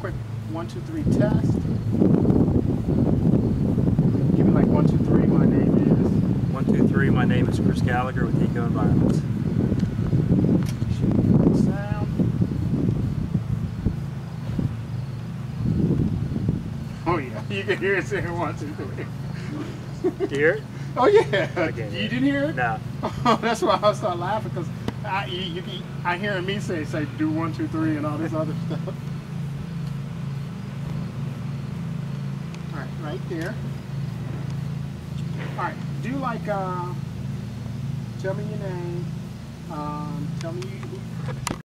quick one, two, three test. Give me like one, two, three. My name is. One, two, three. My name is Chris Gallagher with Eco Environments. Sound. Oh yeah, you can hear it saying one, two, three. You hear it? Oh yeah, Okay. you didn't hear it? No. Oh, that's why I started laughing because I, you, you, I hear me say say do one, two, three, and all this other stuff. Right, there. All right, do like uh, tell me your name. Um, tell me who,